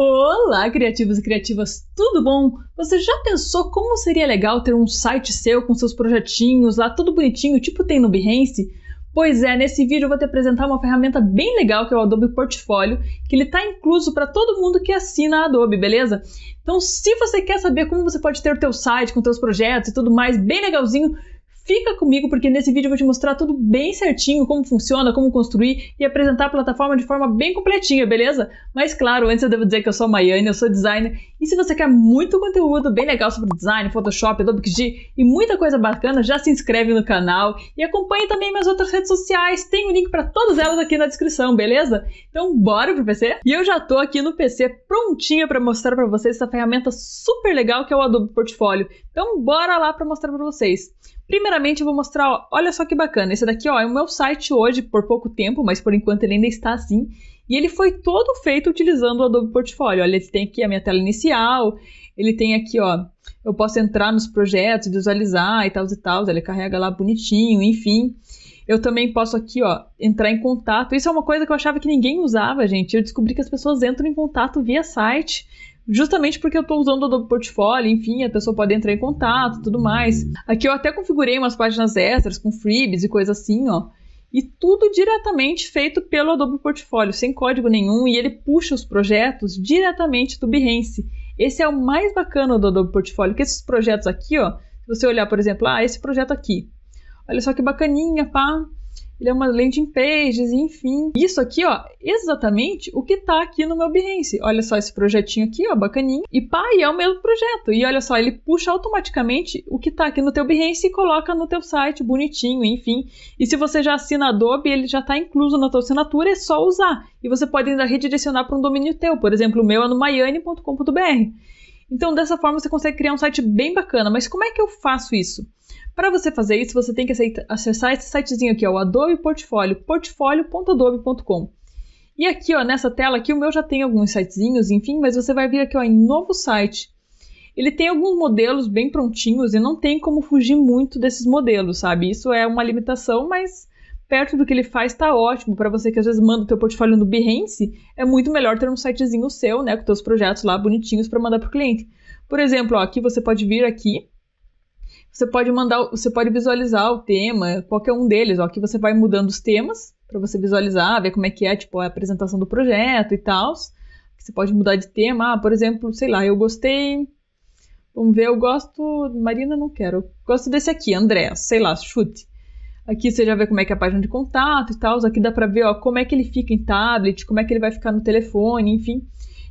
Olá, criativos e criativas, tudo bom? Você já pensou como seria legal ter um site seu com seus projetinhos lá tudo bonitinho, tipo tem no Behance? Pois é, nesse vídeo eu vou te apresentar uma ferramenta bem legal que é o Adobe Portfólio, que ele está incluso para todo mundo que assina a Adobe, beleza? Então, se você quer saber como você pode ter o teu site com teus projetos e tudo mais bem legalzinho, Fica comigo porque nesse vídeo eu vou te mostrar tudo bem certinho, como funciona, como construir e apresentar a plataforma de forma bem completinha, beleza? Mas claro, antes eu devo dizer que eu sou a Maiane, eu sou designer, e se você quer muito conteúdo bem legal sobre design, Photoshop, Adobe XD e muita coisa bacana, já se inscreve no canal e acompanhe também minhas outras redes sociais, tem o um link para todas elas aqui na descrição, beleza? Então bora pro PC? E eu já tô aqui no PC prontinha para mostrar para vocês essa ferramenta super legal que é o Adobe Portfólio. Então bora lá para mostrar para vocês. Primeiramente, eu vou mostrar, ó, olha só que bacana. Esse daqui, ó, é o meu site hoje por pouco tempo, mas por enquanto ele ainda está assim. E ele foi todo feito utilizando o Adobe Portfolio. Olha, ele tem aqui a minha tela inicial, ele tem aqui, ó, eu posso entrar nos projetos, visualizar e tal e tal. Ele carrega lá bonitinho, enfim. Eu também posso aqui, ó, entrar em contato. Isso é uma coisa que eu achava que ninguém usava, gente. Eu descobri que as pessoas entram em contato via site justamente porque eu estou usando o Adobe Portfolio, enfim, a pessoa pode entrar em contato tudo mais. Aqui eu até configurei umas páginas extras com freebies e coisa assim, ó. E tudo diretamente feito pelo Adobe Portfolio, sem código nenhum, e ele puxa os projetos diretamente do Behance. Esse é o mais bacana do Adobe Portfolio, que esses projetos aqui, ó, se você olhar, por exemplo, ah, esse projeto aqui. Olha só que bacaninha, pá ele é uma landing pages, enfim. Isso aqui, ó, exatamente o que tá aqui no meu Behance. Olha só esse projetinho aqui, ó, bacaninho. E e é o mesmo projeto. E olha só, ele puxa automaticamente o que tá aqui no teu Behance e coloca no teu site bonitinho, enfim. E se você já assina Adobe, ele já tá incluso na tua assinatura, é só usar. E você pode ainda redirecionar para um domínio teu. Por exemplo, o meu é no maiane.com.br. Então, dessa forma, você consegue criar um site bem bacana. Mas como é que eu faço isso? Para você fazer isso, você tem que acessar esse sitezinho aqui, ó, o Adobe Portfólio, portfolio.adobe.com. E aqui, ó, nessa tela aqui, o meu já tem alguns sitezinhos, enfim, mas você vai vir aqui, ó, em novo site. Ele tem alguns modelos bem prontinhos e não tem como fugir muito desses modelos, sabe? Isso é uma limitação, mas perto do que ele faz está ótimo. Para você que às vezes manda o teu portfólio no Behance, é muito melhor ter um sitezinho seu, né, com teus projetos lá bonitinhos para mandar para o cliente. Por exemplo, ó, aqui você pode vir aqui você pode mandar, você pode visualizar o tema, qualquer um deles. Ó, aqui você vai mudando os temas para você visualizar, ver como é que é, tipo, a apresentação do projeto e tal. Você pode mudar de tema. Ah, por exemplo, sei lá, eu gostei. Vamos ver, eu gosto. Marina, não quero. Eu gosto desse aqui, André, sei lá, chute. Aqui você já vê como é que é a página de contato e tal. Aqui dá pra ver ó, como é que ele fica em tablet, como é que ele vai ficar no telefone, enfim.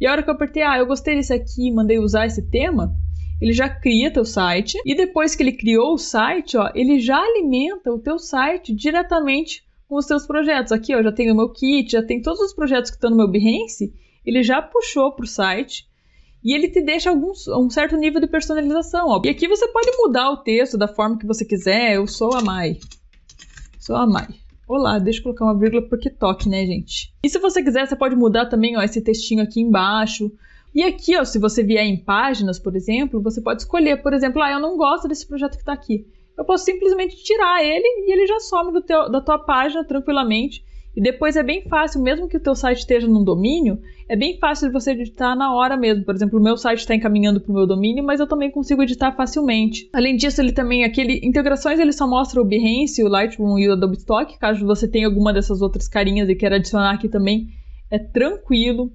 E a hora que eu apertei, ah, eu gostei desse aqui, mandei usar esse tema, ele já cria teu site e depois que ele criou o site, ó, ele já alimenta o teu site diretamente com os teus projetos. Aqui, ó, já tem o meu kit, já tem todos os projetos que estão no meu Behance, ele já puxou para o site e ele te deixa alguns, um certo nível de personalização. Ó. E aqui você pode mudar o texto da forma que você quiser. Eu sou a Mai. Sou a Mai. Olá, deixa eu colocar uma vírgula porque toque, né, gente? E se você quiser, você pode mudar também ó, esse textinho aqui embaixo. E aqui, ó, se você vier em páginas, por exemplo, você pode escolher, por exemplo, ah, eu não gosto desse projeto que está aqui. Eu posso simplesmente tirar ele e ele já some teu, da tua página tranquilamente. E depois é bem fácil, mesmo que o teu site esteja num domínio, é bem fácil de você editar na hora mesmo. Por exemplo, o meu site está encaminhando para o meu domínio, mas eu também consigo editar facilmente. Além disso, ele também, aquele integrações, ele só mostra o Behance, o Lightroom e o Adobe Stock. Caso você tenha alguma dessas outras carinhas e queira adicionar aqui também, é tranquilo.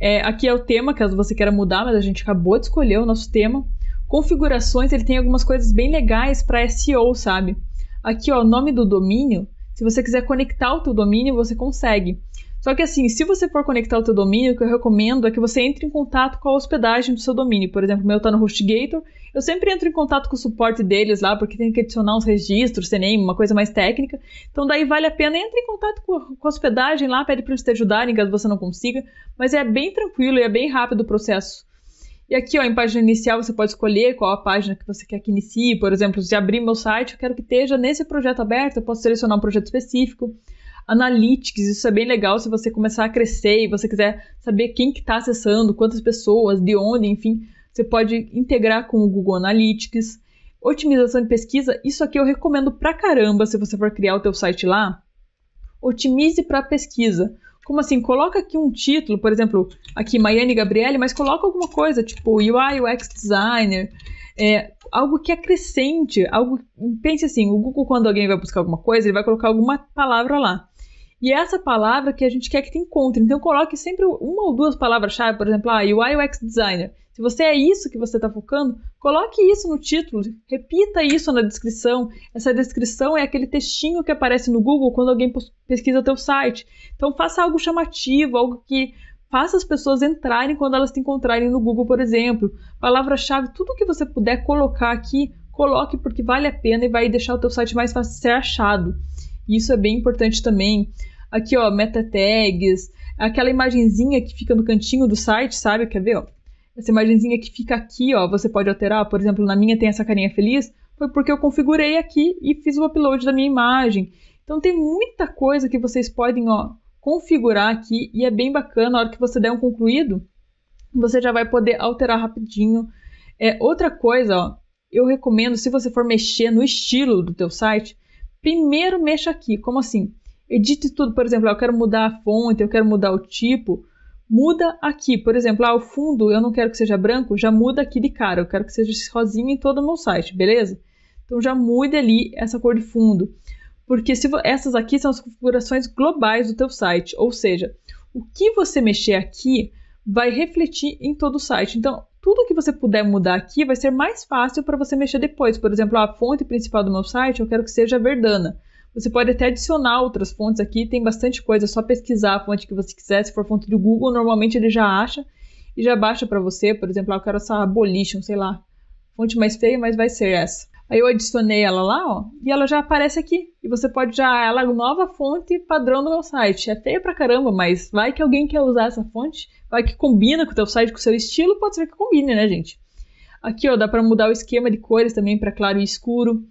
É, aqui é o tema, caso você queira mudar, mas a gente acabou de escolher o nosso tema. Configurações, ele tem algumas coisas bem legais para SEO, sabe? Aqui, ó, o nome do domínio. Se você quiser conectar o teu domínio, você consegue. Só que assim, se você for conectar o teu domínio, o que eu recomendo é que você entre em contato com a hospedagem do seu domínio. Por exemplo, o meu está no HostGator. Eu sempre entro em contato com o suporte deles lá, porque tem que adicionar uns registros, CNAME, uma coisa mais técnica. Então daí vale a pena, entre em contato com a, hospedagem lá, pede para eles te ajudarem caso você não consiga. Mas é bem tranquilo e é bem rápido o processo. E aqui, ó, em página inicial, você pode escolher qual a página que você quer que inicie. Por exemplo, se abrir meu site, eu quero que esteja nesse projeto aberto, eu posso selecionar um projeto específico. Analytics, isso é bem legal se você começar a crescer e você quiser saber quem que está acessando, quantas pessoas, de onde, enfim, você pode integrar com o Google Analytics. Otimização de pesquisa, isso aqui eu recomendo pra caramba se você for criar o teu site lá. Otimize para pesquisa. Como assim? Coloca aqui um título, por exemplo, aqui Maiane Gabriele, mas coloca alguma coisa, tipo UI, UX designer, é, algo que acrescente, algo. Pense assim, o Google, quando alguém vai buscar alguma coisa, ele vai colocar alguma palavra lá. E é essa palavra que a gente quer que te encontre. Então coloque sempre uma ou duas palavras-chave, por exemplo, ah, UI UX designer. Se você é isso que você está focando, coloque isso no título, repita isso na descrição. Essa descrição é aquele textinho que aparece no Google quando alguém pesquisa teu site. Então faça algo chamativo, algo que faça as pessoas entrarem quando elas te encontrarem no Google, por exemplo. Palavra-chave, tudo que você puder colocar aqui, coloque porque vale a pena e vai deixar o teu site mais fácil de ser achado. Isso é bem importante também. Aqui, ó, meta tags, aquela imagenzinha que fica no cantinho do site, sabe? Quer ver, ó? Essa imagenzinha que fica aqui, ó, você pode alterar. Por exemplo, na minha tem essa carinha feliz. Foi porque eu configurei aqui e fiz o upload da minha imagem. Então tem muita coisa que vocês podem, ó, configurar aqui e é bem bacana. Na hora que você der um concluído, você já vai poder alterar rapidinho. É, outra coisa, ó, eu recomendo, se você for mexer no estilo do teu site, primeiro mexa aqui. Como assim? Edite tudo, por exemplo, eu quero mudar a fonte, eu quero mudar o tipo muda aqui. Por exemplo, ah, o fundo eu não quero que seja branco, já muda aqui de cara. Eu quero que seja rosinha em todo o meu site, beleza? Então já mude ali essa cor de fundo. Porque se essas aqui são as configurações globais do teu site, ou seja, o que você mexer aqui vai refletir em todo o site. Então, tudo que você puder mudar aqui vai ser mais fácil para você mexer depois. Por exemplo, a fonte principal do meu site eu quero que seja verdana. Você pode até adicionar outras fontes aqui, tem bastante coisa, é só pesquisar a fonte que você quiser. Se for fonte do Google, normalmente ele já acha e já baixa para você. Por exemplo, ah, eu quero essa abolition, sei lá. Fonte mais feia, mas vai ser essa. Aí eu adicionei ela lá, ó, e ela já aparece aqui. E você pode já, ela é nova fonte padrão do meu site. É feia pra caramba, mas vai que alguém quer usar essa fonte, vai que combina com o teu site, com o seu estilo, pode ser que combine, né, gente? Aqui, ó, dá para mudar o esquema de cores também para claro e escuro.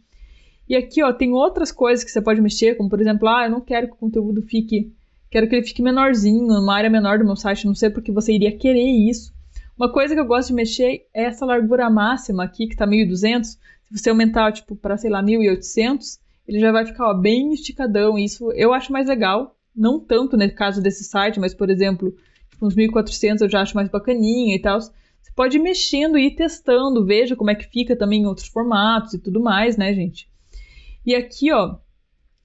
E aqui, ó, tem outras coisas que você pode mexer, como por exemplo, ah, eu não quero que o conteúdo fique, quero que ele fique menorzinho, numa área menor do meu site, não sei porque você iria querer isso. Uma coisa que eu gosto de mexer é essa largura máxima aqui, que tá 1200. Se você aumentar, tipo, para sei lá, 1800, ele já vai ficar, ó, bem esticadão. Isso eu acho mais legal. Não tanto no caso desse site, mas, por exemplo, tipo, uns 1400 eu já acho mais bacaninha e tal. Você pode ir mexendo e ir testando, veja como é que fica também em outros formatos e tudo mais, né, gente? E aqui, ó,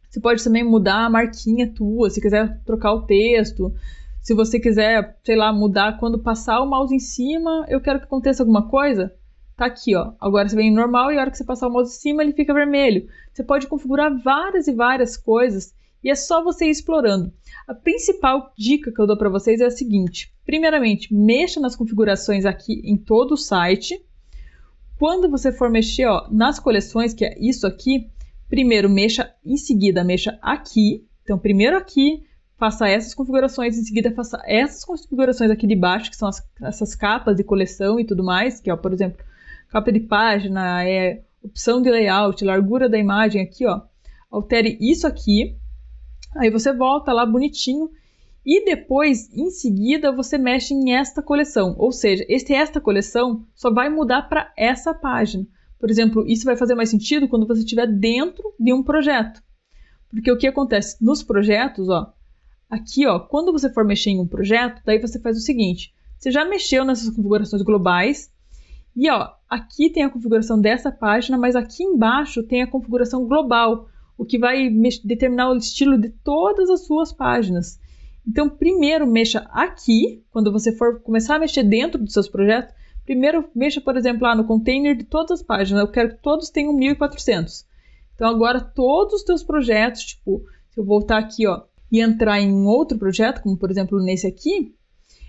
você pode também mudar a marquinha tua, se quiser trocar o texto. Se você quiser, sei lá, mudar quando passar o mouse em cima, eu quero que aconteça alguma coisa. Tá aqui, ó. Agora você vem em normal e a hora que você passar o mouse em cima, ele fica vermelho. Você pode configurar várias e várias coisas e é só você ir explorando. A principal dica que eu dou para vocês é a seguinte: primeiramente, mexa nas configurações aqui em todo o site. Quando você for mexer ó, nas coleções, que é isso aqui, Primeiro mexa, em seguida mexa aqui. Então, primeiro aqui, faça essas configurações, em seguida faça essas configurações aqui de baixo, que são as, essas capas de coleção e tudo mais, que é, por exemplo, capa de página, é opção de layout, largura da imagem aqui, ó. Altere isso aqui. Aí você volta lá bonitinho e depois, em seguida, você mexe em esta coleção. Ou seja, este esta coleção só vai mudar para essa página. Por exemplo, isso vai fazer mais sentido quando você estiver dentro de um projeto. Porque o que acontece nos projetos, ó, aqui, ó, quando você for mexer em um projeto, daí você faz o seguinte: você já mexeu nessas configurações globais e ó, aqui tem a configuração dessa página, mas aqui embaixo tem a configuração global, o que vai determinar o estilo de todas as suas páginas. Então, primeiro mexa aqui, quando você for começar a mexer dentro dos seus projetos, Primeiro, mexa, por exemplo, lá no container de todas as páginas. Eu quero que todos tenham 1400. Então, agora, todos os teus projetos, tipo, se eu voltar aqui, ó, e entrar em outro projeto, como por exemplo nesse aqui,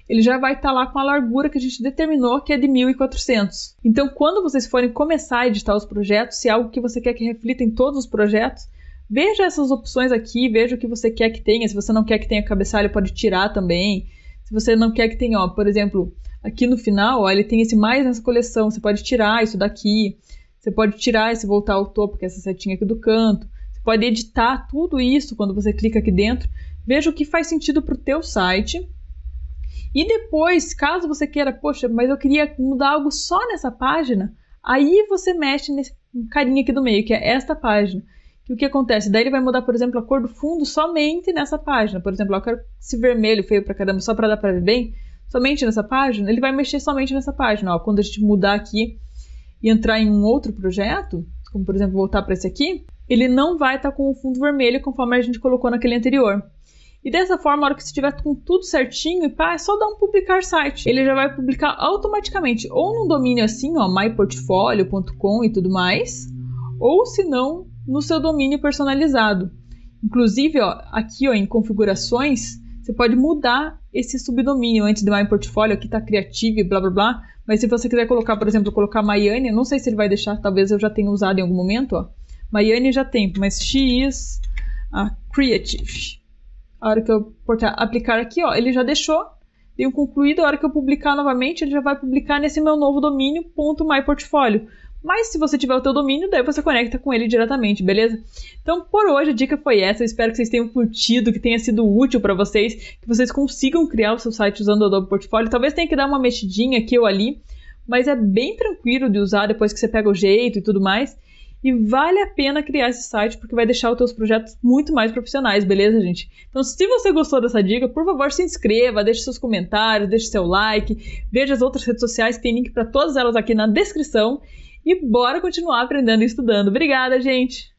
ele já vai estar tá lá com a largura que a gente determinou, que é de 1400. Então, quando vocês forem começar a editar os projetos, se é algo que você quer que reflita em todos os projetos, veja essas opções aqui, veja o que você quer que tenha. Se você não quer que tenha cabeçalho, pode tirar também. Se você não quer que tenha, ó, por exemplo, Aqui no final, ó, ele tem esse mais nessa coleção. Você pode tirar isso daqui. Você pode tirar esse voltar ao topo, que é essa setinha aqui do canto. Você pode editar tudo isso quando você clica aqui dentro. Veja o que faz sentido para o teu site. E depois, caso você queira, poxa, mas eu queria mudar algo só nessa página, aí você mexe nesse carinha aqui do meio, que é esta página. o que acontece? Daí ele vai mudar, por exemplo, a cor do fundo somente nessa página. Por exemplo, eu quero esse vermelho feio pra caramba só para dar para ver bem, somente nessa página, ele vai mexer somente nessa página. Ó, quando a gente mudar aqui e entrar em um outro projeto, como por exemplo voltar para esse aqui, ele não vai estar tá com o fundo vermelho conforme a gente colocou naquele anterior. E dessa forma, a hora que você estiver com tudo certinho, pá, é só dar um publicar site. Ele já vai publicar automaticamente, ou num domínio assim, ó, myportfolio.com e tudo mais, ou se não, no seu domínio personalizado. Inclusive, ó, aqui ó, em configurações, você pode mudar esse subdomínio antes de My Portfolio, aqui tá criativo e blá blá blá. Mas se você quiser colocar, por exemplo, colocar Maiane, não sei se ele vai deixar, talvez eu já tenha usado em algum momento, ó. Maiane já tem, mas X a Creative. A hora que eu aplicar aqui, ó, ele já deixou. Deu concluído, a hora que eu publicar novamente, ele já vai publicar nesse meu novo domínio, ponto .myportfolio. Mas se você tiver o teu domínio, daí você conecta com ele diretamente, beleza? Então, por hoje a dica foi essa. Eu espero que vocês tenham curtido, que tenha sido útil para vocês, que vocês consigam criar o seu site usando o Adobe Portfolio. Talvez tenha que dar uma mexidinha aqui ou ali, mas é bem tranquilo de usar depois que você pega o jeito e tudo mais. E vale a pena criar esse site porque vai deixar os teus projetos muito mais profissionais, beleza, gente? Então, se você gostou dessa dica, por favor, se inscreva, deixe seus comentários, deixe seu like, veja as outras redes sociais, tem link para todas elas aqui na descrição. E bora continuar aprendendo e estudando. Obrigada, gente!